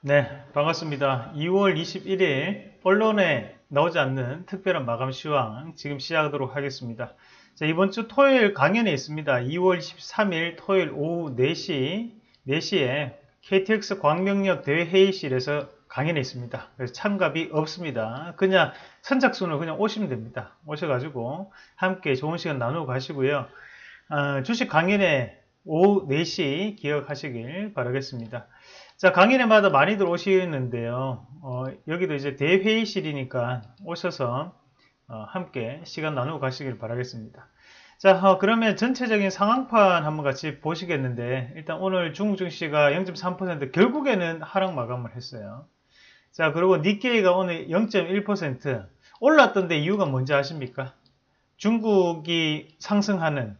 네, 반갑습니다. 2월 21일 언론에 나오지 않는 특별한 마감 시황 지금 시작하도록 하겠습니다. 자, 이번 주 토요일 강연에 있습니다. 2월 23일 토요일 오후 4시, 4시에 KTX 광명역 대회의실에서 강연에 있습니다. 그래서 참가비 없습니다. 그냥 선착순으로 그냥 오시면 됩니다. 오셔가지고 함께 좋은 시간 나누고 가시고요. 어, 주식 강연에 오후 4시 기억하시길 바라겠습니다. 자, 강연에마다 많이들 오시는데요. 어, 여기도 이제 대회의실이니까 오셔서 어, 함께 시간 나누고 가시길 바라겠습니다. 자, 어, 그러면 전체적인 상황판 한번 같이 보시겠는데, 일단 오늘 중국 증시가 0.3% 결국에는 하락 마감을 했어요. 자, 그리고 니케이가 오늘 0.1% 올랐던데 이유가 뭔지 아십니까? 중국이 상승하는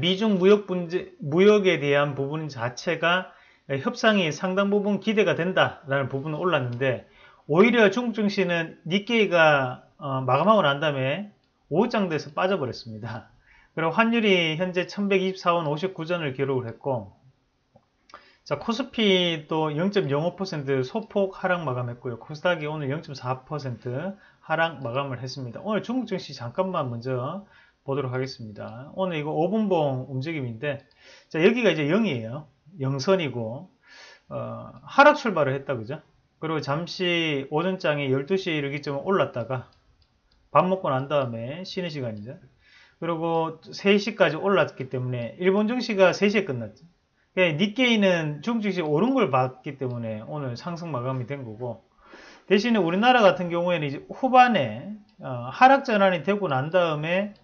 미중 무역 분제, 무역에 대한 부분 자체가 협상이 상당 부분 기대가 된다라는 부분은 올랐는데 오히려 중국 증시는 니케이가 어, 마감하고 난 다음에 오장돼서 빠져버렸습니다. 그리고 환율이 현재 1124원 59전을 기록을 했고 자 코스피도 0.05% 소폭 하락 마감했고요. 코스닥이 오늘 0.4% 하락 마감을 했습니다. 오늘 중국 증시 잠깐만 먼저 보도록 하겠습니다. 오늘 이거 5분봉 움직임인데 자 여기가 이제 0이에요. 영선이고 어, 하락 출발을 했다 그죠? 그리고 잠시 오전장에 12시에 이르기쯤 올랐다가 밥 먹고 난 다음에 쉬는 시간이죠. 그리고 3시까지 올랐기 때문에 일본 증시가 3시에 끝났죠. 니케이는 중국 증시 오른 걸 봤기 때문에 오늘 상승 마감이 된 거고 대신에 우리나라 같은 경우에는 이제 후반에 어, 하락 전환이 되고 난 다음에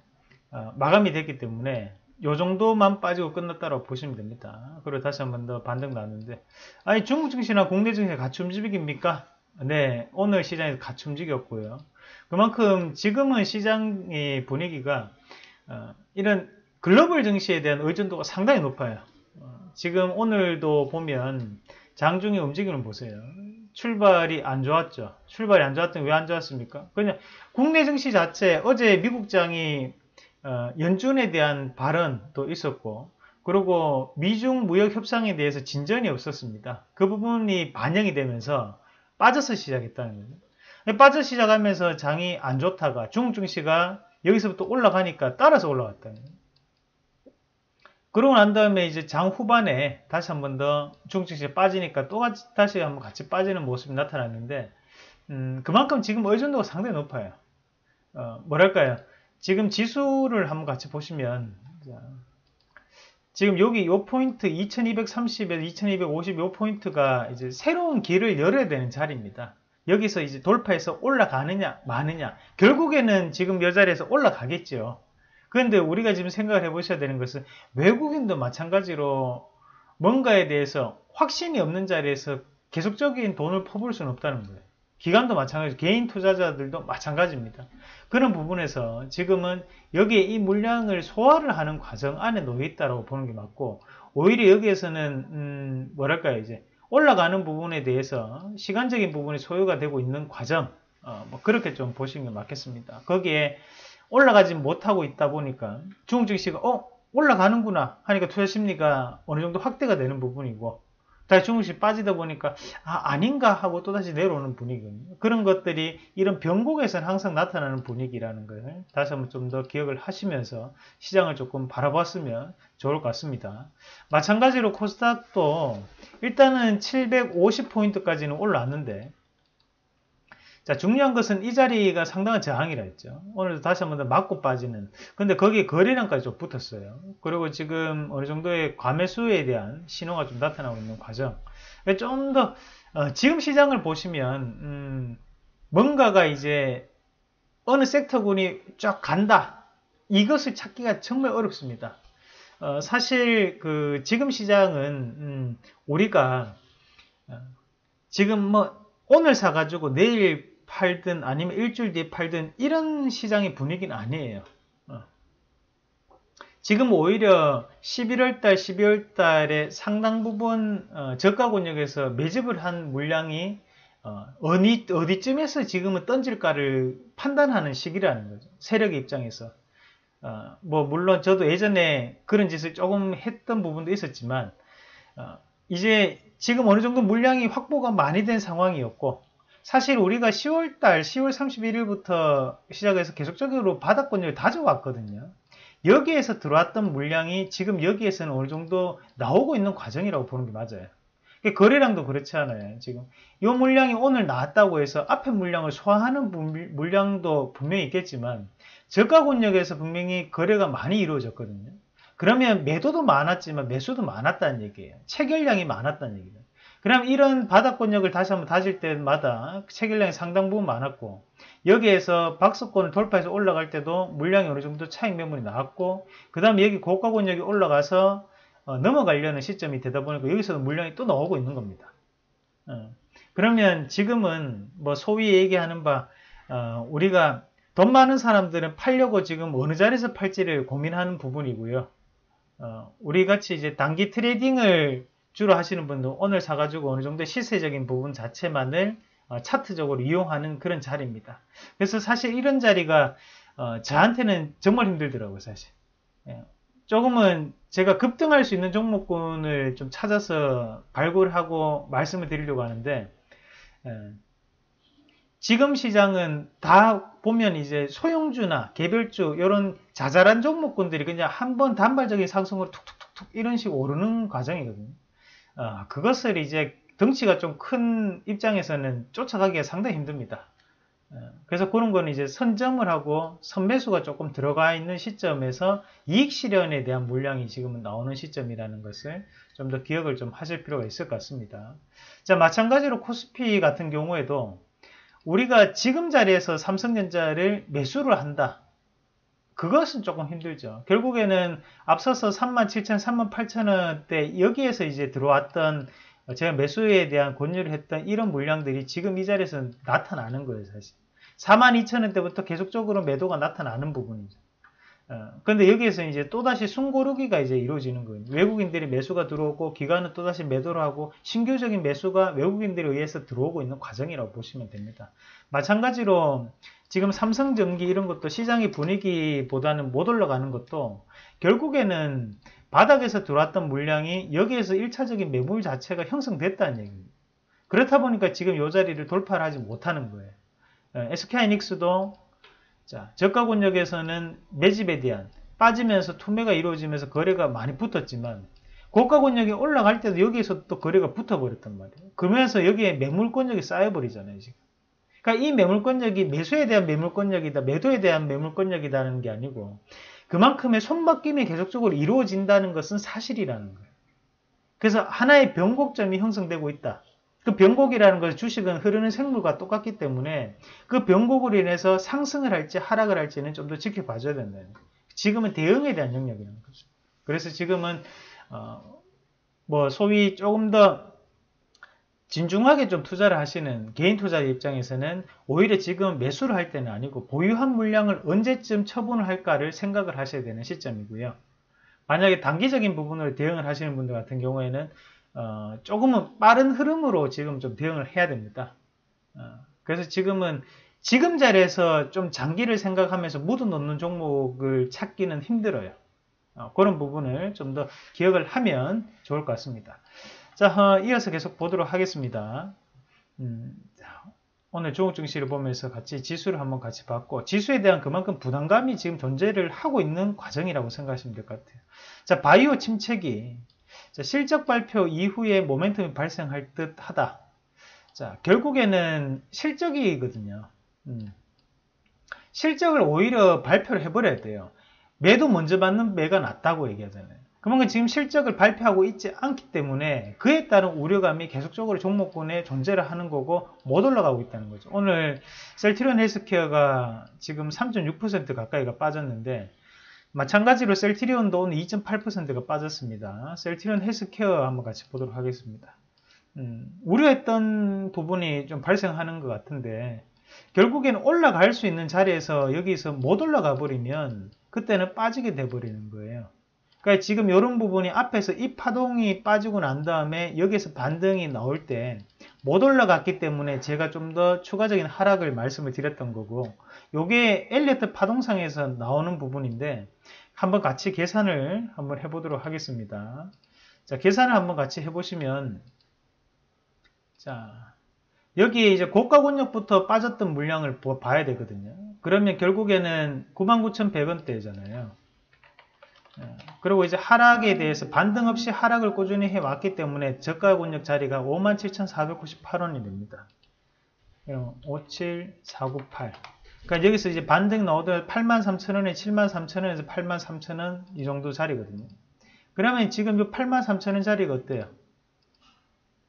어, 마감이 됐기 때문에 요 정도만 빠지고 끝났다고 보시면 됩니다. 그리고 다시 한 번 더 반등 나는데 아니 중국 증시나 국내 증시 같이 움직입니까? 네, 오늘 시장에서 같이 움직였고요. 그만큼 지금은 시장의 분위기가 어, 이런 글로벌 증시에 대한 의존도가 상당히 높아요. 어, 지금 오늘도 보면 장중의 움직임을 보세요. 출발이 안 좋았죠. 출발이 안 좋았던 왜 안 좋았습니까? 그냥 국내 증시 자체 어제 미국장이 어, 연준에 대한 발언도 있었고 그리고 미중 무역 협상에 대해서 진전이 없었습니다. 그 부분이 반영이 되면서 빠져서 시작했다는 거죠. 빠져 시작하면서 장이 안 좋다가 중국 증시가 여기서부터 올라가니까 따라서 올라갔다는 거예요. 그러고 난 다음에 이제 장 후반에 다시 한 번 더 중국 증시가 빠지니까 또 같이, 다시 한번 같이 빠지는 모습이 나타났는데 음, 그만큼 지금 의존도가 상당히 높아요. 어, 뭐랄까요? 지금 지수를 한번 같이 보시면 지금 여기 요 포인트 2230에서 2250 요 포인트가 이제 새로운 길을 열어야 되는 자리입니다. 여기서 이제 돌파해서 올라가느냐 마느냐 결국에는 지금 이 자리에서 올라가겠죠. 그런데 우리가 지금 생각을 해보셔야 되는 것은 외국인도 마찬가지로 뭔가에 대해서 확신이 없는 자리에서 계속적인 돈을 퍼부을 수는 없다는 거예요. 기관도 마찬가지, 개인 투자자들도 마찬가지입니다. 그런 부분에서 지금은 여기에 이 물량을 소화를 하는 과정 안에 놓여 있다고 보는 게 맞고, 오히려 여기에서는, 음, 뭐랄까요, 이제 올라가는 부분에 대해서 시간적인 부분이 소요가 되고 있는 과정, 어, 뭐 그렇게 좀 보시는 게 맞겠습니다. 거기에 올라가지 못하고 있다 보니까 중국 증시가, 어, 올라가는구나 하니까 투자 심리가 어느 정도 확대가 되는 부분이고, 다시 중국시 빠지다 보니까 아, 아닌가 하고 또다시 내려오는 분위기거든요. 그런 것들이 이런 변곡에서는 항상 나타나는 분위기라는 걸 다시 한번 좀 더 기억을 하시면서 시장을 조금 바라봤으면 좋을 것 같습니다. 마찬가지로 코스닥도 일단은 750포인트까지는 올라왔는데 자, 중요한 것은 이 자리가 상당한 저항이라 했죠. 오늘도 다시 한번 더 맞고 빠지는. 근데 거기에 거래량까지 좀 붙었어요. 그리고 지금 어느 정도의 과매수에 대한 신호가 좀 나타나고 있는 과정. 좀 더, 어, 지금 시장을 보시면, 음, 뭔가가 이제 어느 섹터군이 쫙 간다. 이것을 찾기가 정말 어렵습니다. 어, 사실 그 지금 시장은 음, 우리가 어, 지금 뭐 오늘 사가지고 내일 팔든 아니면 일주일 뒤에 팔든 이런 시장의 분위기는 아니에요. 어. 지금 오히려 11월달, 12월달에 상당 부분 어, 저가 권역에서 매집을 한 물량이 어, 어디, 어디쯤에서 지금은 던질까를 판단하는 시기라는 거죠. 세력의 입장에서. 어, 뭐 물론 저도 예전에 그런 짓을 조금 했던 부분도 있었지만 어, 이제 지금 어느 정도 물량이 확보가 많이 된 상황이었고 사실 우리가 10월달 10월 31일부터 시작해서 계속적으로 바닥권을 다져왔거든요. 여기에서 들어왔던 물량이 지금 여기에서는 어느 정도 나오고 있는 과정이라고 보는 게 맞아요. 거래량도 그렇지 않아요. 지금 이 물량이 오늘 나왔다고 해서 앞에 물량을 소화하는 물량도 분명히 있겠지만 저가 권역에서 분명히 거래가 많이 이루어졌거든요. 그러면 매도도 많았지만 매수도 많았다는 얘기예요. 체결량이 많았다는 얘기예요. 그럼 이런 바닥권역을 다시 한번 다질 때마다 체결량이 상당 부분 많았고 여기에서 박스권을 돌파해서 올라갈 때도 물량이 어느 정도 차익 매물이 나왔고 그 다음에 여기 고가 권역이 올라가서 어, 넘어가려는 시점이 되다 보니까 여기서도 물량이 또 나오고 있는 겁니다. 어, 그러면 지금은 뭐 소위 얘기하는 바 어, 우리가 돈 많은 사람들은 팔려고 지금 어느 자리에서 팔지를 고민하는 부분이고요. 어, 우리 같이 이제 단기 트레이딩을 주로 하시는 분들 오늘 사가지고 어느 정도 시세적인 부분 자체만을 어, 차트적으로 이용하는 그런 자리입니다. 그래서 사실 이런 자리가 어, 저한테는 정말 힘들더라고요, 사실. 예. 조금은 제가 급등할 수 있는 종목군을 좀 찾아서 발굴하고 말씀을 드리려고 하는데 예. 지금 시장은 다 보면 이제 소형주나 개별주 이런 자잘한 종목군들이 그냥 한 번 단발적인 상승으로 툭툭툭툭 이런 식으로 오르는 과정이거든요. 어, 그것을 이제 덩치가 좀 큰 입장에서는 쫓아가기가 상당히 힘듭니다. 어, 그래서 그런 거는 이제 선점을 하고 선매수가 조금 들어가 있는 시점에서 이익 실현에 대한 물량이 지금은 나오는 시점이라는 것을 좀 더 기억을 좀 하실 필요가 있을 것 같습니다. 자, 마찬가지로 코스피 같은 경우에도 우리가 지금 자리에서 삼성전자를 매수를 한다. 그것은 조금 힘들죠. 결국에는 앞서서 37,000, 38,000원대 여기에서 이제 들어왔던 제가 매수에 대한 권유를 했던 이런 물량들이 지금 이 자리에서 나타나는 거예요, 사실. 42,000원대부터 계속적으로 매도가 나타나는 부분이죠. 어, 근데 여기에서 이제 또다시 숨고르기가 이제 이루어지는 거예요. 외국인들이 매수가 들어오고 기관은 또다시 매도를 하고 신규적인 매수가 외국인들에 의해서 들어오고 있는 과정이라고 보시면 됩니다. 마찬가지로 지금 삼성전기 이런 것도 시장의 분위기보다는 못 올라가는 것도 결국에는 바닥에서 들어왔던 물량이 여기에서 1차적인 매물 자체가 형성됐다는 얘기입니다. 그렇다 보니까 지금 이 자리를 돌파를 하지 못하는 거예요. SK하이닉스도 자, 저가 권역에서는 매집에 대한 빠지면서 투매가 이루어지면서 거래가 많이 붙었지만 고가 권역이 올라갈 때도 여기에서 또 거래가 붙어버렸단 말이에요. 그러면서 여기에 매물 권역이 쌓여버리잖아요, 지금. 그러니까 이 매물권역이 매수에 대한 매물권역이다, 매도에 대한 매물권역이다는 게 아니고 그만큼의 손바뀜이 계속적으로 이루어진다는 것은 사실이라는 거예요. 그래서 하나의 변곡점이 형성되고 있다. 그 변곡이라는 것은 주식은 흐르는 생물과 똑같기 때문에 그 변곡으로 인해서 상승을 할지 하락을 할지는 좀 더 지켜봐줘야 된다는 거예요. 지금은 대응에 대한 영역이라는 거죠. 그래서 지금은 어, 뭐 소위 조금 더 진중하게 좀 투자를 하시는 개인 투자 입장에서는 오히려 지금 매수를 할 때는 아니고 보유한 물량을 언제쯤 처분을 할까를 생각을 하셔야 되는 시점이고요. 만약에 단기적인 부분을 대응을 하시는 분들 같은 경우에는 어, 조금은 빠른 흐름으로 지금 좀 대응을 해야 됩니다. 어, 그래서 지금은 지금 자리에서 좀 장기를 생각하면서 묻어놓는 종목을 찾기는 힘들어요. 어, 그런 부분을 좀 더 기억을 하면 좋을 것 같습니다. 자, 어, 이어서 계속 보도록 하겠습니다. 음, 오늘 조국 증시를 보면서 같이 지수를 한번 같이 봤고 지수에 대한 그만큼 부담감이 지금 존재를 하고 있는 과정이라고 생각하시면 될 것 같아요. 자, 바이오 침체기 자, 실적 발표 이후에 모멘텀이 발생할 듯 하다. 자, 결국에는 실적이거든요. 음. 실적을 오히려 발표를 해버려야 돼요. 매도 먼저 받는 매가 낫다고 얘기하잖아요. 그만큼 지금 실적을 발표하고 있지 않기 때문에 그에 따른 우려감이 계속적으로 종목군에 존재를 하는 거고 못 올라가고 있다는 거죠. 오늘 셀트리온 헬스케어가 지금 3.6% 가까이가 빠졌는데 마찬가지로 셀트리온도 오늘 2.8%가 빠졌습니다. 셀트리온 헬스케어 한번 같이 보도록 하겠습니다. 음, 우려했던 부분이 좀 발생하는 것 같은데 결국에는 올라갈 수 있는 자리에서 여기서 못 올라가 버리면 그때는 빠지게 돼 버리는 거예요. 그러니까 지금 이런 부분이 앞에서 이 파동이 빠지고 난 다음에 여기서 반등이 나올 때 못 올라갔기 때문에 제가 좀 더 추가적인 하락을 말씀을 드렸던 거고 요게 엘리어트 파동상에서 나오는 부분인데 한번 같이 계산을 한번 해보도록 하겠습니다. 자, 계산을 한번 같이 해보시면 자, 여기에 이제 고가 권역부터 빠졌던 물량을 보- 봐야 되거든요. 그러면 결국에는 99,100원대잖아요. 그리고 이제 하락에 대해서 반등 없이 하락을 꾸준히 해왔기 때문에 저가 권역 자리가 57,498원이 됩니다. 57498. 그러니까 여기서 이제 반등 나오던 83,000원에 73,000원에서 83,000원 이 정도 자리거든요. 그러면 지금 이 83,000원 자리가 어때요?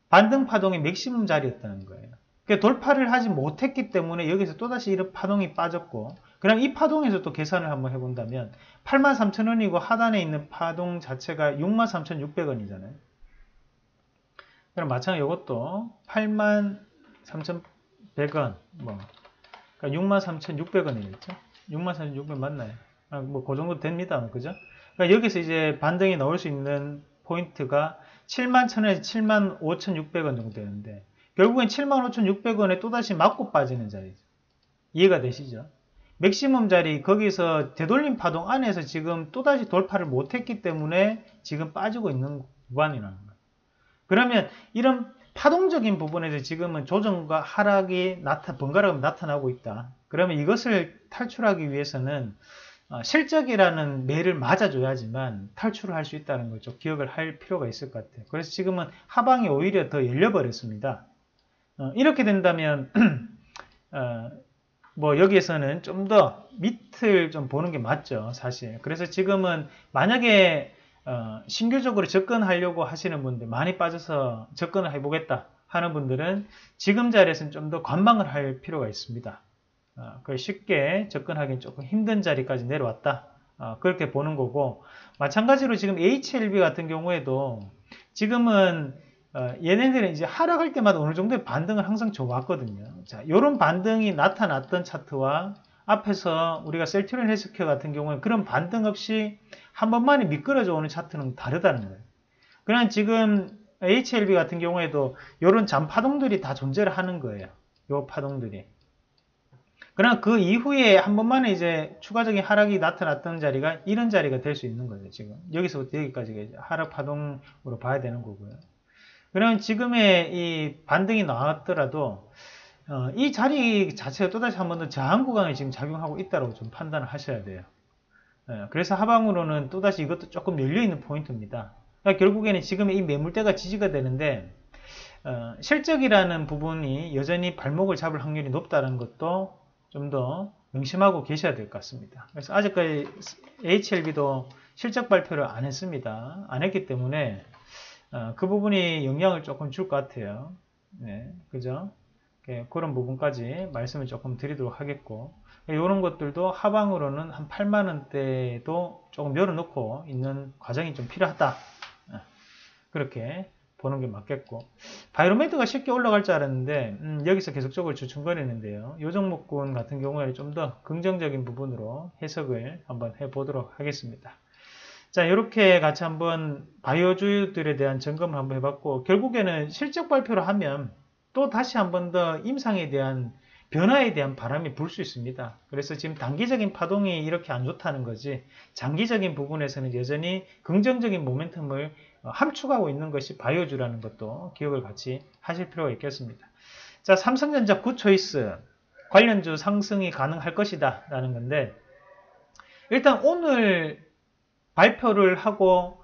반등 파동의 맥시멈 자리였다는 거예요. 그러니까 돌파를 하지 못했기 때문에 여기서 또다시 이런 파동이 빠졌고 그럼 이 파동에서 또 계산을 한번 해본다면 83,000원이고 하단에 있는 파동 자체가 63,600원이잖아요. 그럼 마찬가지로 이것도 83,100원 뭐 그러니까 63,600원이겠죠. 63,600원 맞나요? 아, 뭐그 정도 됩니다. 그죠? 그러니까 여기서 이제 반등이 나올 수 있는 포인트가 71,000원에서 75,600원 정도 되는데 결국엔 75,600원에 또다시 맞고 빠지는 자리죠. 이해가 되시죠? 맥시멈 자리 거기서 되돌림 파동 안에서 지금 또다시 돌파를 못했기 때문에 지금 빠지고 있는 구간이라는 거예요. 그러면 이런 파동적인 부분에서 지금은 조정과 하락이 나타, 번갈아 나타나고 있다. 그러면 이것을 탈출하기 위해서는 어, 실적이라는 매를 맞아줘야지만 탈출을 할 수 있다는 걸 좀 기억을 할 필요가 있을 것 같아요. 그래서 지금은 하방이 오히려 더 열려버렸습니다. 어, 이렇게 된다면 어, 뭐 여기에서는 좀 더 밑을 좀 보는 게 맞죠 사실. 그래서 지금은 만약에 어, 신규적으로 접근하려고 하시는 분들 많이 빠져서 접근을 해보겠다 하는 분들은 지금 자리에서는 좀 더 관망을 할 필요가 있습니다. 어, 그 쉽게 접근하기는 조금 힘든 자리까지 내려왔다. 어, 그렇게 보는 거고 마찬가지로 지금 HLB 같은 경우에도 지금은 어, 얘네들은 이제 하락할 때마다 어느 정도의 반등을 항상 줘왔거든요. 자, 요런 반등이 나타났던 차트와 앞에서 우리가 셀트리온 헬스케어 같은 경우에 그런 반등 없이 한 번만에 미끄러져 오는 차트는 다르다는 거예요. 그냥 지금 HLB 같은 경우에도 요런 잔파동들이 다 존재를 하는 거예요. 요 파동들이. 그러나 그 이후에 한 번만에 이제 추가적인 하락이 나타났던 자리가 이런 자리가 될 수 있는 거죠. 지금 여기서부터 여기까지가 하락 파동으로 봐야 되는 거고요. 그러면 지금의 이 반등이 나왔더라도 어, 이 자리 자체가 또다시 한 번 더 저항 구간에 지금 작용하고 있다고 좀 판단을 하셔야 돼요. 예, 그래서 하방으로는 또다시 이것도 조금 열려있는 포인트입니다. 그러니까 결국에는 지금 이 매물대가 지지가 되는데 어, 실적이라는 부분이 여전히 발목을 잡을 확률이 높다는 것도 좀 더 명심하고 계셔야 될 것 같습니다. 그래서 아직까지 HLB도 실적 발표를 안 했습니다. 안 했기 때문에 어, 그 부분이 영향을 조금 줄 것 같아요. 네, 그죠? 네, 그런 부분까지 말씀을 조금 드리도록 하겠고, 이런 것들도 하방으로는 한 8만원대도 조금 열어놓고 있는 과정이 좀 필요하다. 네, 그렇게 보는 게 맞겠고, 바이로메트가 쉽게 올라갈 줄 알았는데, 음, 여기서 계속적으로 주춤거리는데요. 요 종목군 같은 경우에는 좀 더 긍정적인 부분으로 해석을 한번 해보도록 하겠습니다. 자, 이렇게 같이 한번 바이오주들에 대한 점검을 한번 해봤고, 결국에는 실적 발표를 하면 또 다시 한번 더 임상에 대한 변화에 대한 바람이 불 수 있습니다. 그래서 지금 단기적인 파동이 이렇게 안 좋다는 거지, 장기적인 부분에서는 여전히 긍정적인 모멘텀을 함축하고 있는 것이 바이오주라는 것도 기억을 같이 하실 필요가 있겠습니다. 자, 삼성전자 good choice 관련주 상승이 가능할 것이다 라는 건데, 일단 오늘 발표를 하고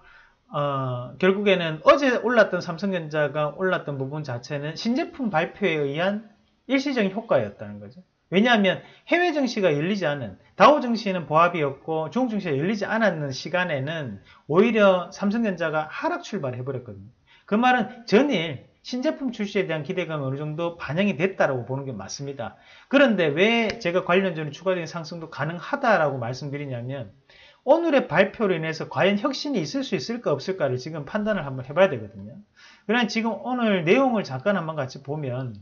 어, 결국에는 어제 올랐던 삼성전자가 올랐던 부분 자체는 신제품 발표에 의한 일시적인 효과였다는 거죠. 왜냐하면 해외 증시가 열리지 않은 다우 증시는 보합이었고 중국 증시가 열리지 않았는 시간에는 오히려 삼성전자가 하락 출발해 버렸거든요. 그 말은 전일 신제품 출시에 대한 기대감이 어느 정도 반영이 됐다라고 보는 게 맞습니다. 그런데 왜 제가 관련주는 추가적인 상승도 가능하다라고 말씀드리냐면 오늘의 발표로 인해서 과연 혁신이 있을 수 있을까 없을까를 지금 판단을 한번 해봐야 되거든요. 그러나 지금 오늘 내용을 잠깐 한번 같이 보면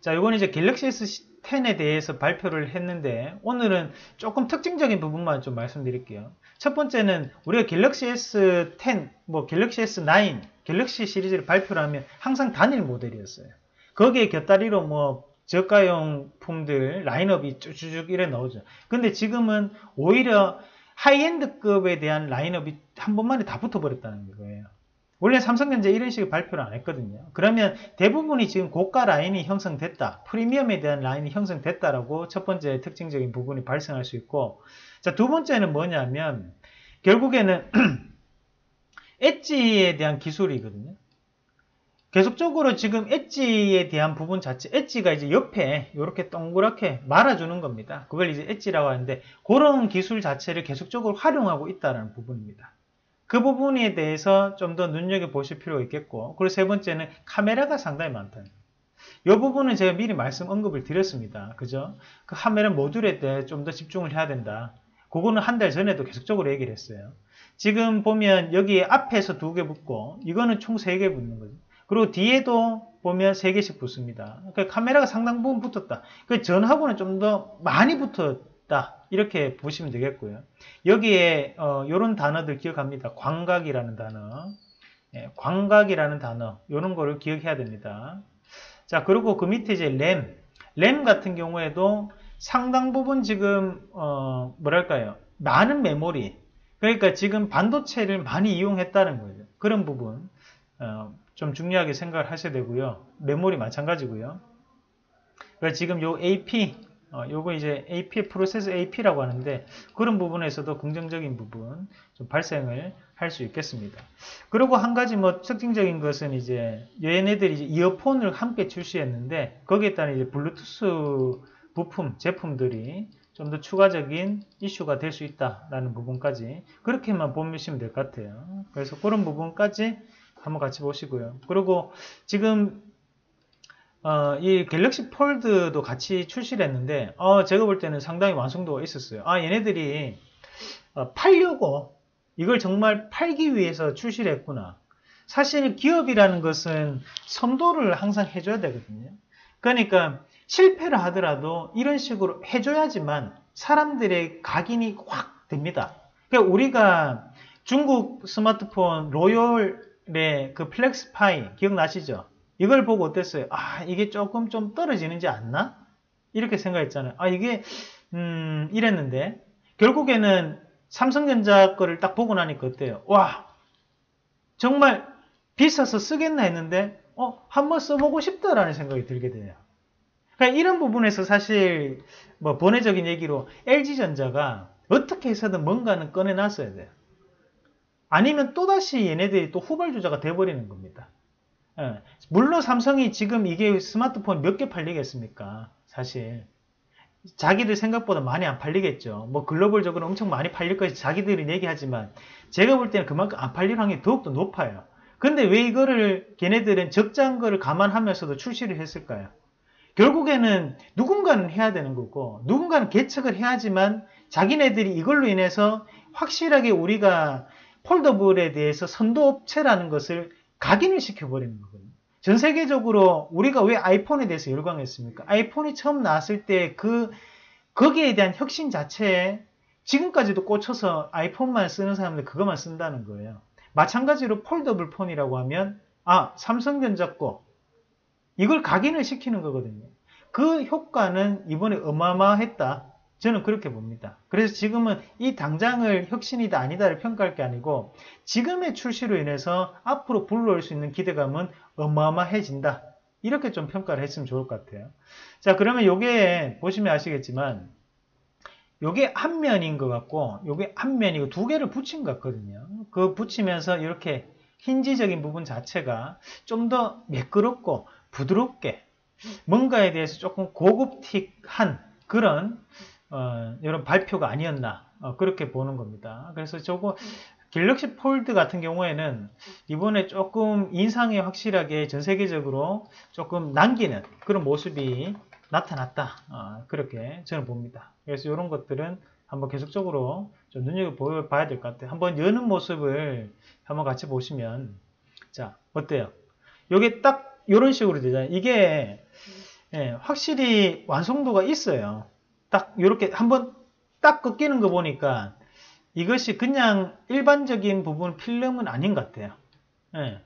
자, 이거는 이제 갤럭시 S10에 대해서 발표를 했는데 오늘은 조금 특징적인 부분만 좀 말씀드릴게요. 첫 번째는 우리가 갤럭시 S10, 뭐 갤럭시 S9, 갤럭시 시리즈를 발표를 하면 항상 단일 모델이었어요. 거기에 곁다리로 뭐 저가용 품들 라인업이 쭉쭉 이래 나오죠. 근데 지금은 오히려 하이엔드급에 대한 라인업이 한 번만에 다 붙어버렸다는 거예요. 원래 삼성전자 이런 식의 발표를 안 했거든요. 그러면 대부분이 지금 고가 라인이 형성됐다. 프리미엄에 대한 라인이 형성됐다라고 첫 번째 특징적인 부분이 발생할 수 있고 자, 두 번째는 뭐냐면 결국에는 엣지에 대한 기술이거든요. 계속적으로 지금 엣지에 대한 부분 자체, 엣지가 이제 옆에 이렇게 동그랗게 말아주는 겁니다. 그걸 이제 엣지라고 하는데 그런 기술 자체를 계속적으로 활용하고 있다는 부분입니다. 그 부분에 대해서 좀 더 눈여겨보실 필요가 있겠고 그리고 세 번째는 카메라가 상당히 많다. 이 부분은 제가 미리 말씀 언급을 드렸습니다. 그죠? 그 카메라 모듈에 대해 좀 더 집중을 해야 된다. 그거는 한 달 전에도 계속적으로 얘기를 했어요. 지금 보면 여기 앞에서 두 개 붙고 이거는 총 세 개 붙는 거죠. 그리고 뒤에도 보면 세 개씩 붙습니다. 그러니까 카메라가 상당 부분 붙었다. 그 전하고는 좀 더 많이 붙었다. 이렇게 보시면 되겠고요. 여기에 어, 이런 단어들 기억합니다. 광각이라는 단어, 예, 광각이라는 단어 이런 거를 기억해야 됩니다. 자 그리고 그 밑에 이제 램, 램 같은 경우에도 상당 부분 지금 어, 뭐랄까요 많은 메모리 그러니까 지금 반도체를 많이 이용했다는 거죠. 그런 부분 어, 좀 중요하게 생각을 하셔야 되고요. 메모리 마찬가지고요. 그러니까 지금 요 AP 어, 요거 이제 AP 프로세스 AP라고 하는데 그런 부분에서도 긍정적인 부분 좀 발생을 할 수 있겠습니다. 그리고 한 가지 뭐 특징적인 것은 이제 얘네들이 이제 이어폰을 함께 출시했는데 거기에 따른 이제 블루투스 부품 제품들이 좀 더 추가적인 이슈가 될 수 있다라는 부분까지 그렇게만 보시면 될 것 같아요. 그래서 그런 부분까지 한번 같이 보시고요. 그리고 지금 어, 이 갤럭시 폴드도 같이 출시를 했는데 어, 제가 볼 때는 상당히 완성도가 있었어요. 아 얘네들이 어, 팔려고 이걸 정말 팔기 위해서 출시를 했구나. 사실 기업이라는 것은 선도를 항상 해줘야 되거든요. 그러니까 실패를 하더라도 이런 식으로 해줘야지만 사람들의 각인이 확 됩니다. 그러니까 우리가 중국 스마트폰 로욜의 그 플렉스파이 기억나시죠? 이걸 보고 어땠어요? 아, 이게 조금 좀 떨어지는지 않나? 이렇게 생각했잖아요. 아, 이게, 음, 이랬는데, 결국에는 삼성전자 거를 딱 보고 나니까 어때요? 와, 정말 비싸서 쓰겠나 했는데, 어, 한번 써보고 싶다라는 생각이 들게 돼요. 그러니까 이런 부분에서 사실, 뭐, 번외적인 얘기로 LG전자가 어떻게 해서든 뭔가는 꺼내놨어야 돼요. 아니면 또다시 얘네들이 또 후발주자가 돼버리는 겁니다. 예. 물론 삼성이 지금 이게 스마트폰 몇 개 팔리겠습니까? 사실. 자기들 생각보다 많이 안 팔리겠죠. 뭐 글로벌적으로 엄청 많이 팔릴 것이 자기들이 얘기하지만 제가 볼 때는 그만큼 안 팔릴 확률이 더욱더 높아요. 근데 왜 이거를 걔네들은 적자한 거를 감안하면서도 출시를 했을까요? 결국에는 누군가는 해야 되는 거고 누군가는 개척을 해야지만 자기네들이 이걸로 인해서 확실하게 우리가 폴더블에 대해서 선도업체라는 것을 각인을 시켜버리는 거거든요. 전 세계적으로 우리가 왜 아이폰에 대해서 열광했습니까? 아이폰이 처음 나왔을 때 그, 거기에 대한 혁신 자체에 지금까지도 꽂혀서 아이폰만 쓰는 사람들 그것만 쓴다는 거예요. 마찬가지로 폴더블 폰이라고 하면, 아, 삼성전자 거. 이걸 각인을 시키는 거거든요. 그 효과는 이번에 어마어마했다. 저는 그렇게 봅니다. 그래서 지금은 이 당장을 혁신이다 아니다를 평가할 게 아니고 지금의 출시로 인해서 앞으로 불러올 수 있는 기대감은 어마어마해진다. 이렇게 좀 평가를 했으면 좋을 것 같아요. 자 그러면 요게 보시면 아시겠지만 요게 한 면인 것 같고 요게 한 면이고 두 개를 붙인 것 같거든요. 그 붙이면서 이렇게 힌지적인 부분 자체가 좀 더 매끄럽고 부드럽게 뭔가에 대해서 조금 고급틱한 그런 어, 이런 발표가 아니었나 어, 그렇게 보는 겁니다. 그래서 저거 갤럭시 폴드 같은 경우에는 이번에 조금 인상이 확실하게 전 세계적으로 조금 남기는 그런 모습이 나타났다. 어, 그렇게 저는 봅니다. 그래서 이런 것들은 한번 계속적으로 좀 눈여겨 봐야 될 것 같아요. 한번 여는 모습을 한번 같이 보시면 자 어때요? 이게 딱 이런 식으로 되잖아요. 이게 예, 확실히 완성도가 있어요. 딱 이렇게 한번 딱 꺾이는 거 보니까 이것이 그냥 일반적인 부분 필름은 아닌 것 같아요. 예.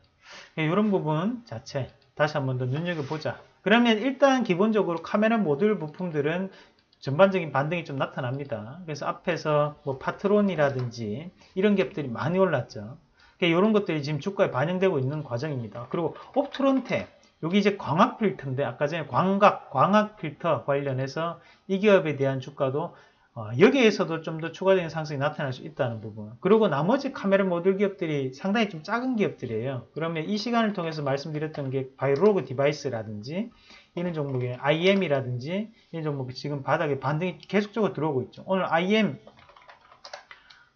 이런 부분 자체 다시 한번 더 눈여겨보자. 그러면 일단 기본적으로 카메라 모듈 부품들은 전반적인 반등이 좀 나타납니다. 그래서 앞에서 뭐 파트론이라든지 이런 갭들이 많이 올랐죠. 그러니까 이런 것들이 지금 주가에 반영되고 있는 과정입니다. 그리고 옵트론테 여기 이제 광학 필터인데 아까 전에 광각 광학 필터 관련해서 이 기업에 대한 주가도 어, 여기에서도 좀 더 추가적인 상승이 나타날 수 있다는 부분. 그리고 나머지 카메라 모듈 기업들이 상당히 좀 작은 기업들이에요. 그러면 이 시간을 통해서 말씀드렸던 게 바이오로그디바이스라든지 이런 종목의 IM이라든지 이런 종목이 지금 바닥에 반등이 계속적으로 들어오고 있죠. 오늘 IM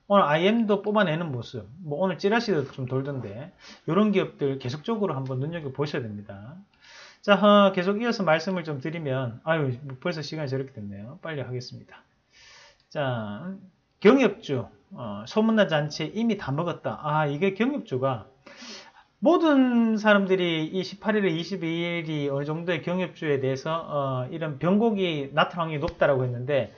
오늘 IM도 뽑아내는 모습, 뭐 오늘 찌라시도 좀 돌던데 이런 기업들 계속적으로 한번 눈여겨 보셔야 됩니다. 자, 어, 계속 이어서 말씀을 좀 드리면 아유 벌써 시간이 저렇게 됐네요. 빨리 하겠습니다. 자, 경협주 어, 소문난 잔치 이미 다 먹었다. 아 이게 경협주가 모든 사람들이 이 18일에 22일이 어느 정도의 경협주에 대해서 어, 이런 변곡이 나타날 확률이 높다라고 했는데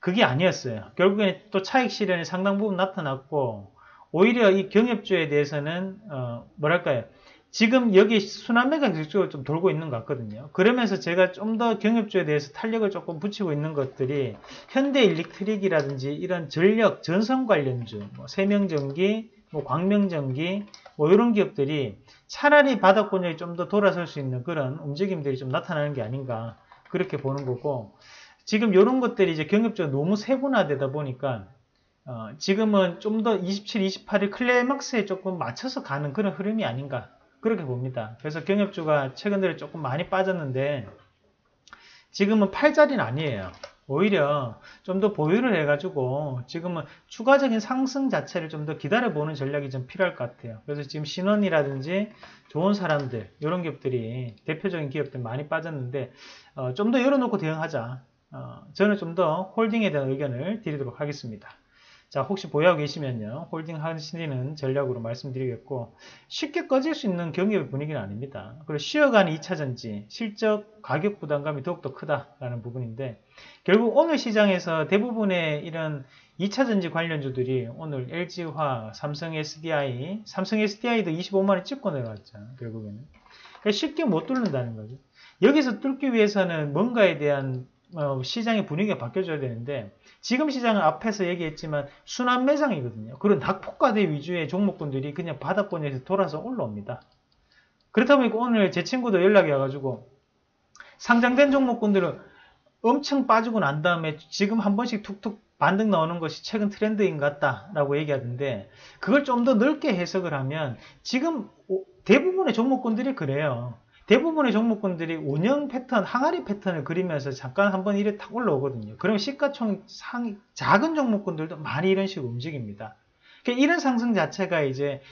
그게 아니었어요. 결국에는 또 차익 실현이 상당 부분 나타났고 오히려 이 경협주에 대해서는 어, 뭐랄까요? 지금 여기 순환매가 계속적으로 좀 돌고 있는 것 같거든요. 그러면서 제가 좀 더 경협주에 대해서 탄력을 조금 붙이고 있는 것들이 현대 일렉트릭이라든지 이런 전력, 전선 관련주, 뭐 세명전기, 뭐 광명전기, 뭐 이런 기업들이 차라리 바닥권역이 좀더 돌아설 수 있는 그런 움직임들이 좀 나타나는 게 아닌가 그렇게 보는 거고 지금 이런 것들이 이제 경협주가 너무 세분화되다 보니까 어, 지금은 좀 더 27, 28일 클레막스에 조금 맞춰서 가는 그런 흐름이 아닌가 그렇게 봅니다. 그래서 경협주가 최근 들에 조금 많이 빠졌는데 지금은 팔자리는 아니에요. 오히려 좀 더 보유를 해가지고 지금은 추가적인 상승 자체를 좀 더 기다려보는 전략이 좀 필요할 것 같아요. 그래서 지금 신원이라든지 좋은 사람들 이런 기업들이 대표적인 기업들 많이 빠졌는데 어, 좀 더 열어놓고 대응하자. 어, 저는 좀 더 홀딩에 대한 의견을 드리도록 하겠습니다. 자, 혹시 보유하고 계시면요. 홀딩 하시는 전략으로 말씀드리겠고 쉽게 꺼질 수 있는 경기의 분위기는 아닙니다. 그리고 쉬어가는 2차전지, 실적 가격 부담감이 더욱더 크다라는 부분인데 결국 오늘 시장에서 대부분의 이런 2차전지 관련주들이 오늘 LG화, 삼성 SDI, 삼성 SDI도 25만원 찍고 내려왔죠. 결국에는. 그러니까 쉽게 못 뚫는다는 거죠. 여기서 뚫기 위해서는 뭔가에 대한 어, 시장의 분위기가 바뀌어져야 되는데 지금 시장은 앞에서 얘기했지만 순환 매장이거든요. 그런 낙폭과대 위주의 종목군들이 그냥 바닥권에서 돌아서 올라옵니다. 그렇다 보니까 오늘 제 친구도 연락이 와가지고 상장된 종목군들은 엄청 빠지고 난 다음에 지금 한 번씩 툭툭 반등 나오는 것이 최근 트렌드인 것 같다라고 얘기하던데 그걸 좀 더 넓게 해석을 하면 지금 대부분의 종목군들이 그래요. 대부분의 종목군들이 운영 패턴, 항아리 패턴을 그리면서 잠깐 한번 이래 탁 올라오거든요. 그러면 시가총 상, 작은 종목군들도 많이 이런 식으로 움직입니다. 그러니까 이런 상승 자체가 이제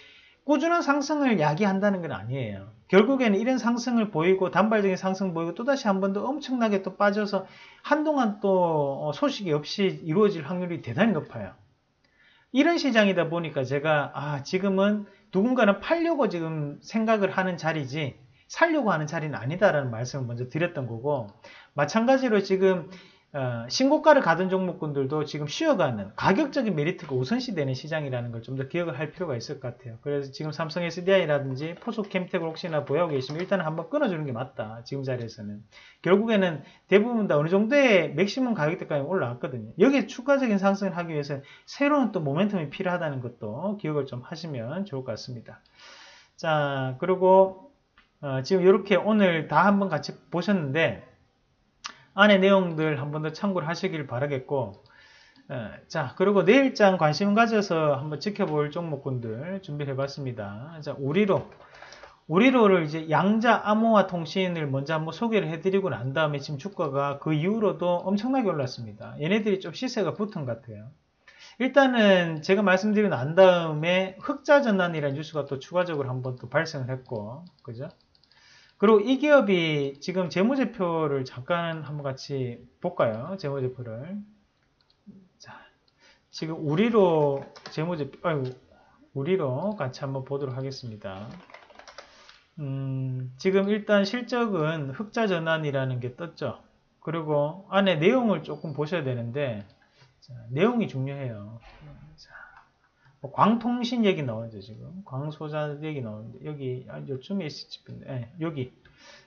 꾸준한 상승을 야기한다는 건 아니에요. 결국에는 이런 상승을 보이고 단발적인 상승 보이고 또다시 한 번 더 엄청나게 또 빠져서 한동안 또 어, 소식이 없이 이루어질 확률이 대단히 높아요. 이런 시장이다 보니까 제가 아 지금은 누군가는 팔려고 지금 생각을 하는 자리지 살려고 하는 자리는 아니다라는 말씀을 먼저 드렸던 거고 마찬가지로 지금 어, 신고가를 가던 종목군들도 지금 쉬어가는 가격적인 메리트가 우선시되는 시장이라는 걸 좀 더 기억을 할 필요가 있을 것 같아요. 그래서 지금 삼성 SDI라든지 포속캠텍을 혹시나 보유하고 계시면 일단 한번 끊어주는 게 맞다. 지금 자리에서는. 결국에는 대부분 다 어느 정도의 맥시멈 가격대까지 올라왔거든요. 여기에 추가적인 상승을 하기 위해서 새로운 또 모멘텀이 필요하다는 것도 기억을 좀 하시면 좋을 것 같습니다. 자, 그리고 어, 지금 이렇게 오늘 다 한번 같이 보셨는데 안에 내용들 한 번 더 참고를 하시길 바라겠고 어, 자 그리고 내일장 관심 가져서 한번 지켜볼 종목군들 준비해 봤습니다. 자 우리로 우리로를 이제 양자 암호화 통신을 먼저 한번 소개를 해드리고 난 다음에 지금 주가가 그 이후로도 엄청나게 올랐습니다. 얘네들이 좀 시세가 붙은 것 같아요. 일단은 제가 말씀드리고 난 다음에 흑자 전환이라는 뉴스가 또 추가적으로 한번 또 발생을 했고, 그죠? 그리고 이 기업이 지금 재무제표를 잠깐 한번 같이 볼까요? 재무제표를. 자, 지금 우리로 재무제표, 아이고, 우리로 같이 한번 보도록 하겠습니다. 음, 지금 일단 실적은 흑자 전환이라는 게 떴죠. 그리고 안에 내용을 조금 보셔야 되는데, 자, 내용이 중요해요. 자, 뭐 광통신 얘기 나오죠 지금 광소자 얘기 나오는데 여기 요쯤에 있을 집인데 네, 여기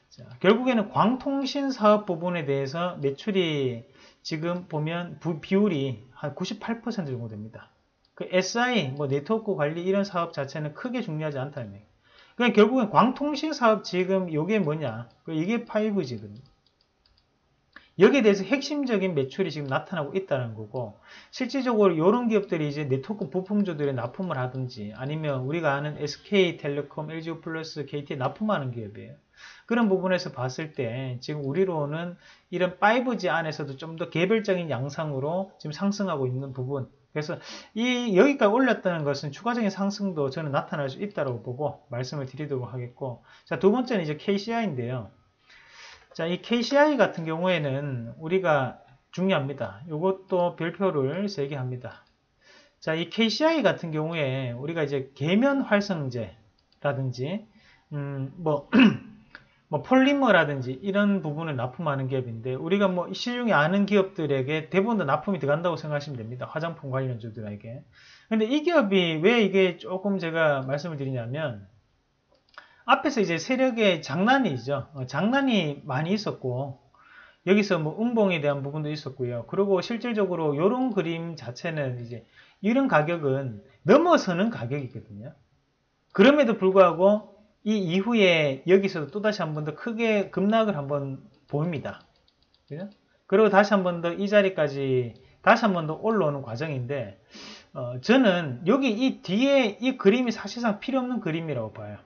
자, 결국에는 광통신 사업 부분에 대해서 매출이 지금 보면 부, 비율이 한 98% 정도 됩니다. 그 SI, 뭐 네트워크 관리 이런 사업 자체는 크게 중요하지 않다는 얘기. 그러니까 결국엔 광통신 사업 지금 이게 뭐냐? 그 이게 5G거든요. 여기에 대해서 핵심적인 매출이 지금 나타나고 있다는 거고 실질적으로 이런 기업들이 이제 네트워크 부품주들에 납품을 하든지 아니면 우리가 아는 SK텔레콤, LG 플러스, KT에 납품하는 기업이에요. 그런 부분에서 봤을 때 지금 우리로는 이런 5G 안에서도 좀 더 개별적인 양상으로 지금 상승하고 있는 부분 그래서 이 여기까지 올렸다는 것은 추가적인 상승도 저는 나타날 수 있다고 보고 말씀을 드리도록 하겠고 자 두 번째는 이제 KCI인데요. 자, 이 KCI 같은 경우에는 우리가 중요합니다. 이것도 별표를 3개 합니다. 자, 이 KCI 같은 경우에 우리가 이제 계면 활성제라든지, 음, 뭐, 뭐, 폴리머라든지 이런 부분을 납품하는 기업인데, 우리가 뭐, 시중에 아는 기업들에게 대부분 다 납품이 들어간다고 생각하시면 됩니다. 화장품 관련주들에게. 근데 이 기업이 왜 이게 조금 제가 말씀을 드리냐면, 앞에서 이제 세력의 장난이죠. 어, 장난이 많이 있었고 여기서 뭐 음봉에 대한 부분도 있었고요. 그리고 실질적으로 이런 그림 자체는 이제 이런 가격은 넘어서는 가격이거든요. 그럼에도 불구하고 이 이후에 여기서 또다시 한 번 더 크게 급락을 한번 보입니다. 그죠? 그리고 다시 한 번 더 이 자리까지 다시 한 번 더 올라오는 과정인데 어, 저는 여기 이 뒤에 이 그림이 사실상 필요 없는 그림이라고 봐요.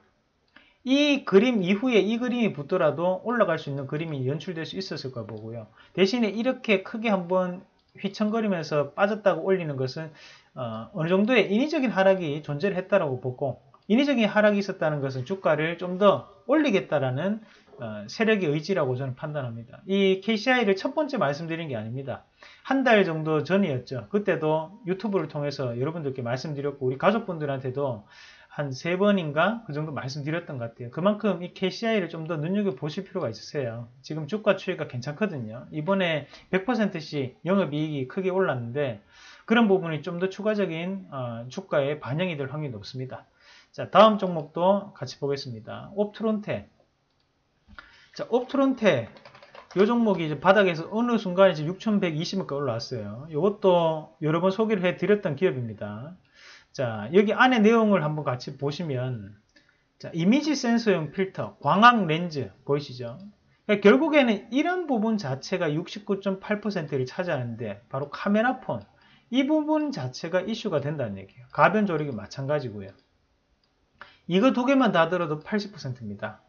이 그림 이후에 이 그림이 붙더라도 올라갈 수 있는 그림이 연출될 수 있었을 거 보고요. 대신에 이렇게 크게 한번 휘청거리면서 빠졌다고 올리는 것은 어, 느 정도의 인위적인 하락이 존재를 했다라고 보고 인위적인 하락이 있었다는 것은 주가를 좀 더 올리겠다라는 어, 세력의 의지라고 저는 판단합니다. 이 KCI를 첫 번째 말씀드린 게 아닙니다. 한 달 정도 전이었죠. 그때도 유튜브를 통해서 여러분들께 말씀드렸고 우리 가족분들한테도 한 세 번인가 그 정도 말씀드렸던 것 같아요. 그만큼 이 KCI를 좀 더 눈여겨보실 필요가 있으세요. 지금 주가 추이가 괜찮거든요. 이번에 100%씩 영업이익이 크게 올랐는데 그런 부분이 좀 더 추가적인 어, 주가에 반영이 될 확률이 높습니다. 자 다음 종목도 같이 보겠습니다. 옵트론테 자 옵트론테 이 종목이 이제 바닥에서 어느 순간 이제 6,120원까지 올라왔어요. 이것도 여러 번 소개를 해드렸던 기업입니다. 자, 여기 안에 내용을 한번 같이 보시면 자, 이미지 센서용 필터, 광학 렌즈 보이시죠? 그러니까 결국에는 이런 부분 자체가 69.8%를 차지하는데 바로 카메라폰 이 부분 자체가 이슈가 된다는 얘기예요. 가변 조력이 마찬가지고요. 이거 두 개만 다 들어도 80%입니다.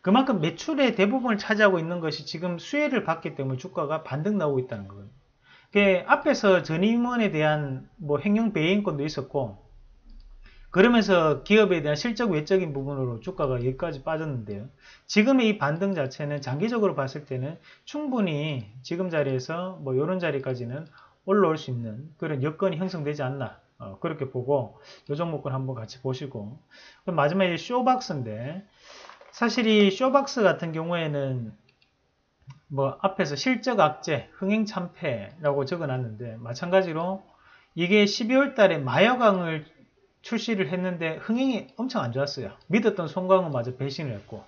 그만큼 매출의 대부분을 차지하고 있는 것이 지금 수혜를 받기 때문에 주가가 반등 나오고 있다는 거예요. 그 앞에서 전임원에 대한 뭐 횡령 배임권도 있었고 그러면서 기업에 대한 실적 외적인 부분으로 주가가 여기까지 빠졌는데요. 지금의 이 반등 자체는 장기적으로 봤을 때는 충분히 지금 자리에서 뭐 이런 자리까지는 올라올 수 있는 그런 여건이 형성되지 않나 어, 그렇게 보고 이 종목을 한번 같이 보시고 마지막에 쇼박스인데 사실 이 쇼박스 같은 경우에는 뭐 앞에서 실적 악재, 흥행 참패라고 적어놨는데 마찬가지로 이게 12월 달에 마여강을 출시를 했는데 흥행이 엄청 안 좋았어요. 믿었던 송강호마저 배신을 했고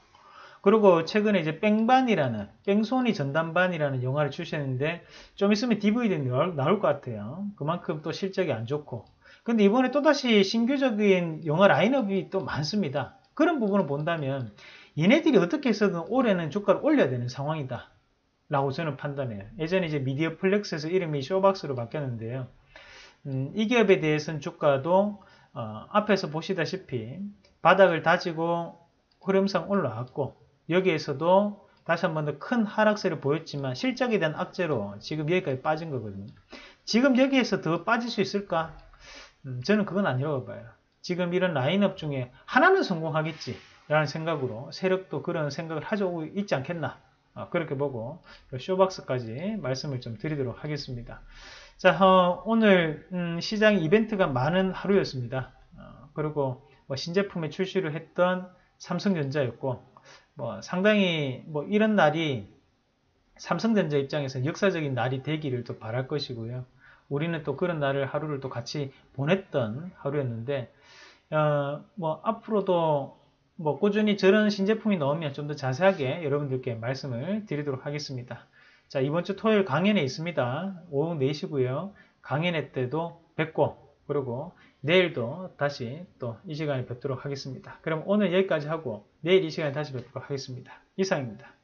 그리고 최근에 이제 뺑반이라는 뺑소니 전담반이라는 영화를 출시했는데 좀 있으면 DVD 나올, 나올 것 같아요. 그만큼 또 실적이 안 좋고 근데 이번에 또다시 신규적인 영화 라인업이 또 많습니다. 그런 부분을 본다면 얘네들이 어떻게 해서든 올해는 주가를 올려야 되는 상황이다. 라고 저는 판단해요. 예전에 이제 미디어 플렉스에서 이름이 쇼박스로 바뀌었는데요. 음, 이 기업에 대해서는 주가도 어, 앞에서 보시다시피 바닥을 다지고 흐름상 올라왔고 여기에서도 다시 한 번 더 큰 하락세를 보였지만 실적에 대한 악재로 지금 여기까지 빠진 거거든요. 지금 여기에서 더 빠질 수 있을까? 음, 저는 그건 아니라고 봐요. 지금 이런 라인업 중에 하나는 성공하겠지 라는 생각으로 세력도 그런 생각을 하고 있지 않겠나 어, 그렇게 보고 쇼박스까지 말씀을 좀 드리도록 하겠습니다. 자, 어, 오늘 음, 시장 이벤트가 많은 하루였습니다. 어, 그리고 뭐 신제품의 출시를 했던 삼성전자였고, 뭐 상당히 뭐 이런 날이 삼성전자 입장에서 역사적인 날이 되기를 또 바랄 것이고요. 우리는 또 그런 날을 하루를 또 같이 보냈던 하루였는데, 어, 뭐 앞으로도 뭐 꾸준히 저런 신제품이 나오면 좀 더 자세하게 여러분들께 말씀을 드리도록 하겠습니다. 자, 이번 주 토요일 강연에 있습니다. 오후 4시고요. 강연회 때도 뵙고 그리고 내일도 다시 또 이 시간에 뵙도록 하겠습니다. 그럼 오늘 여기까지 하고 내일 이 시간에 다시 뵙도록 하겠습니다. 이상입니다.